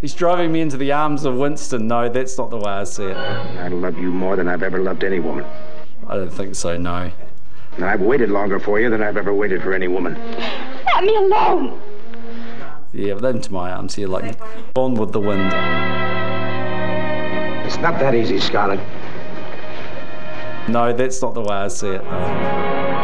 He's driving me into the arms of Winston. No, that's not the way I see it. I love you more than I've ever loved any woman. I don't think so, no. And I've waited longer for you than I've ever waited for any woman. Let me alone. Yeah, but into my arms here, like Gone with the Wind. It's not that easy, Scarlett. No, that's not the way I see it.